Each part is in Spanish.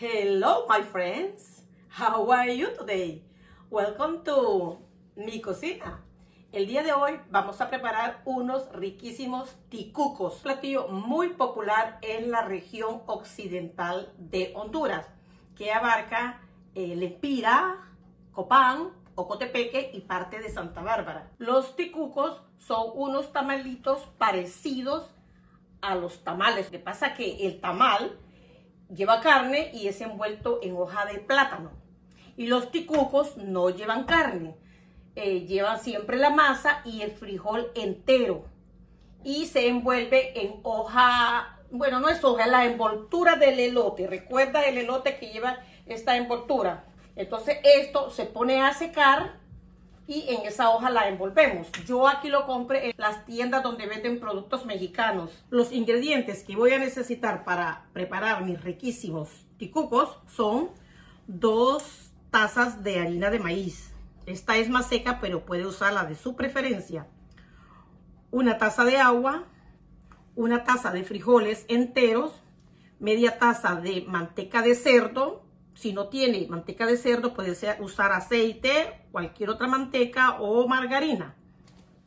Hello, my friends. How are you today? Welcome to mi cocina. El día de hoy vamos a preparar unos riquísimos ticucos, un platillo muy popular en la región occidental de Honduras, que abarca eh, Lempira, Copán, Ocotepeque y parte de Santa Bárbara. Los ticucos son unos tamalitos parecidos a los tamales. Lo que pasa que el tamal lleva carne y es envuelto en hoja de plátano. Y los ticucos no llevan carne. Eh, llevan siempre la masa y el frijol entero. Y se envuelve en hoja, bueno, no es hoja, la envoltura del elote. Recuerda el elote que lleva esta envoltura. Entonces esto se pone a secar y en esa hoja la envolvemos. Yo aquí lo compré en las tiendas donde venden productos mexicanos. Los ingredientes que voy a necesitar para preparar mis riquísimos ticucos son dos tazas de harina de maíz. Esta es más seca, pero puede usar la de su preferencia. Una taza de agua, una taza de frijoles enteros, media taza de manteca de cerdo, si no tiene manteca de cerdo, puede usar aceite, cualquier otra manteca o margarina.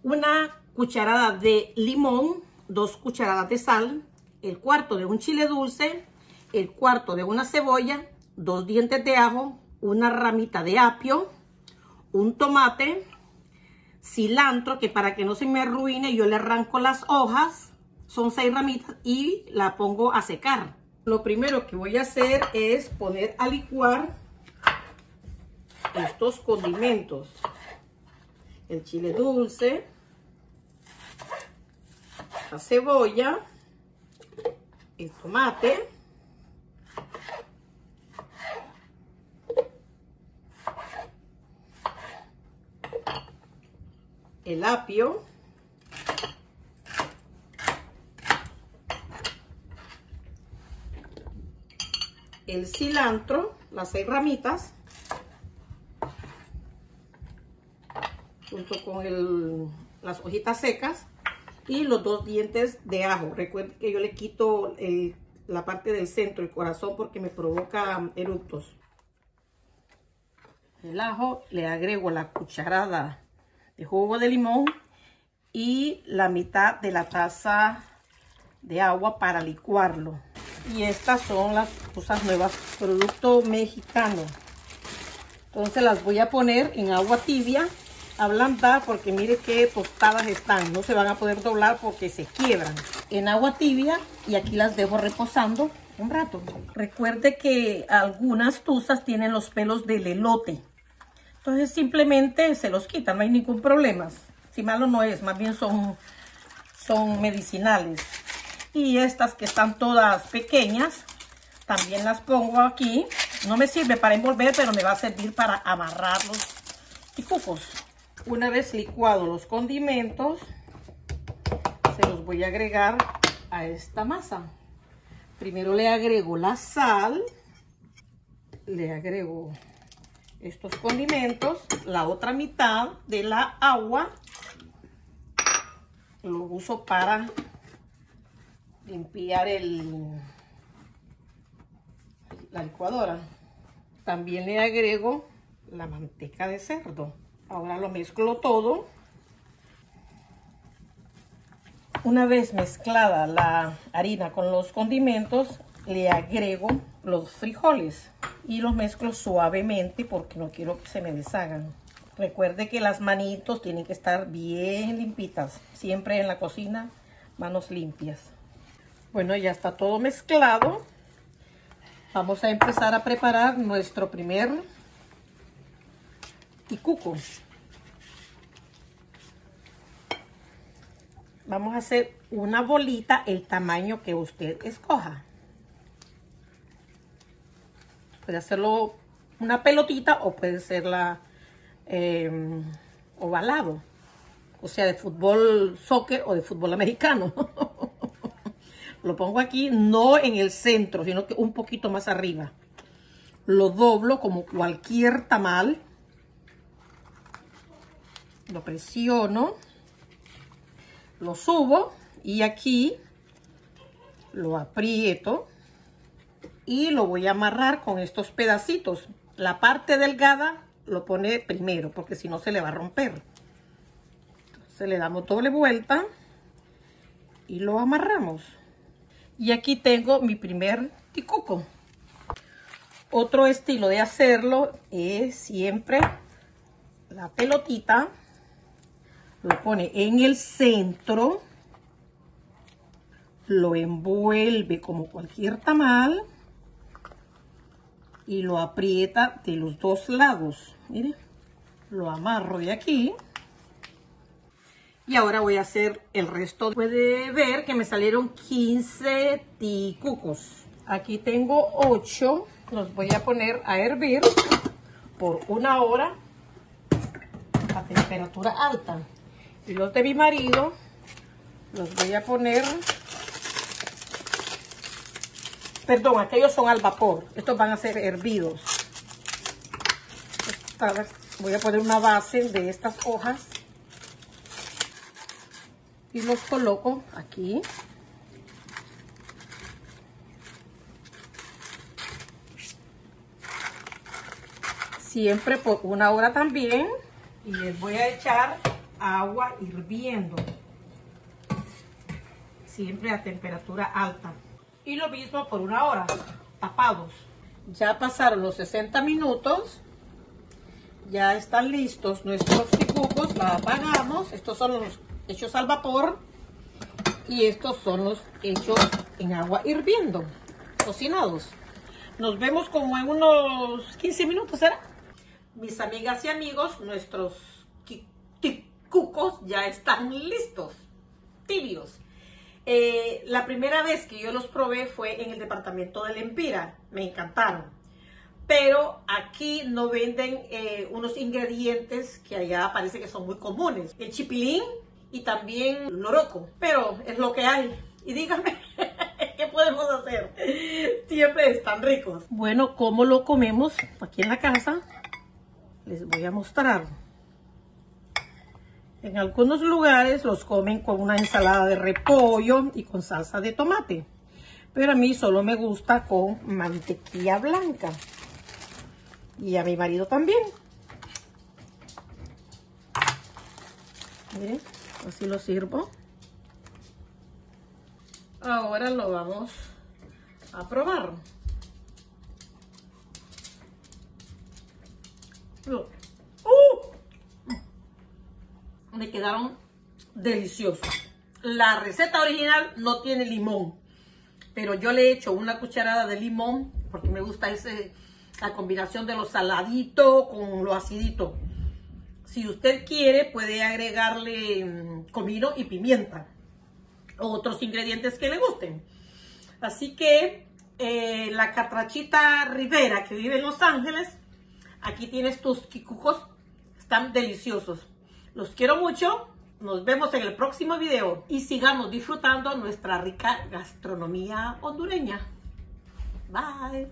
Una cucharada de limón, dos cucharadas de sal, el cuarto de un chile dulce, el cuarto de una cebolla, dos dientes de ajo, una ramita de apio, un tomate, cilantro, que para que no se me arruine yo le arranco las hojas, son seis ramitas y la pongo a secar. Lo primero que voy a hacer es poner a licuar estos condimentos. El chile dulce, la cebolla, el tomate, el apio, el cilantro, las seis ramitas, junto con las hojitas secas y los dos dientes de ajo. Recuerden que yo le quito la parte del centro, el corazón, porque me provoca eructos. El ajo le agrego la cucharada de jugo de limón y la mitad de la taza de agua para licuarlo. Y estas son las cosas nuevas, producto mexicano. Entonces las voy a poner en agua tibia, ablandar, porque mire qué tostadas están. No se van a poder doblar porque se quiebran. En agua tibia y aquí las dejo reposando un rato. Recuerde que algunas tuzas tienen los pelos del elote. Entonces simplemente se los quitan, no hay ningún problema. Si malo no es, más bien son, son medicinales. Y estas que están todas pequeñas, también las pongo aquí. No me sirve para envolver, pero me va a servir para amarrar los ticucos. Una vez licuados los condimentos, se los voy a agregar a esta masa. Primero le agrego la sal, le agrego estos condimentos, la otra mitad de la agua, lo uso para limpiar el, la licuadora. También le agrego la manteca de cerdo. Ahora lo mezclo todo. Una vez mezclada la harina con los condimentos, le agrego los frijoles y los mezclo suavemente porque no quiero que se me deshagan. Recuerde que las manitos tienen que estar bien limpitas. Siempre en la cocina, manos limpias. Bueno, ya está todo mezclado. Vamos a empezar a preparar nuestro primer ticuco. Vamos a hacer una bolita el tamaño que usted escoja. Puede hacerlo una pelotita o puede serla eh, ovalado. O sea, de fútbol soccer o de fútbol americano. Lo pongo aquí, no en el centro, sino que un poquito más arriba. Lo doblo como cualquier tamal. Lo presiono. Lo subo. Y aquí lo aprieto. y lo voy a amarrar con estos pedacitos. La parte delgada lo pone primero porque si no se le va a romper. Entonces le damos doble vuelta y lo amarramos. Y aquí tengo mi primer ticuco. Otro estilo de hacerlo es siempre la pelotita, lo pone en el centro, lo envuelve como cualquier tamal y lo aprieta de los dos lados. Miren, lo amarro de aquí. Y ahora voy a hacer el resto. Puede ver que me salieron 15 ticucos. Aquí tengo 8. Los voy a poner a hervir por una hora a temperatura alta. Y los de mi marido los voy a poner Perdón, aquellos son al vapor. Estos van a ser hervidos. Voy a poner una base de estas hojas. Y los coloco aquí. Siempre por una hora también. Y les voy a echar agua hirviendo. Siempre a temperatura alta y lo mismo por una hora, tapados. Ya pasaron los 60 minutos, ya están listos nuestros ticucos, la apagamos, estos son los hechos al vapor y estos son los hechos en agua hirviendo, cocinados. Nos vemos como en unos 15 minutos, ¿será? Mis amigas y amigos, nuestros ticucos ya están listos, tibios. Eh, la primera vez que yo los probé fue en el departamento del Empira, me encantaron. Pero aquí no venden eh, unos ingredientes que allá parece que son muy comunes. El chipilín y también loroco. Pero es lo que hay. Y díganme, ¿qué podemos hacer? Siempre están ricos. Bueno, ¿cómo lo comemos aquí en la casa? Les voy a mostrar. En algunos lugares los comen con una ensalada de repollo y con salsa de tomate. Pero a mí solo me gusta con mantequilla blanca. Y a mi marido también. Miren, así lo sirvo. Ahora lo vamos a probar. me quedaron deliciosos. La receta original no tiene limón, pero yo le he hecho una cucharada de limón porque me gusta ese, la combinación de lo saladito con lo acidito. Si usted quiere, puede agregarle mm, comino y pimienta. Otros ingredientes que le gusten. Así que eh, la catrachita Rivera que vive en Los Ángeles, aquí tienes tus quicucos, están deliciosos. Los quiero mucho. Nos vemos en el próximo video y sigamos disfrutando nuestra rica gastronomía hondureña. Bye.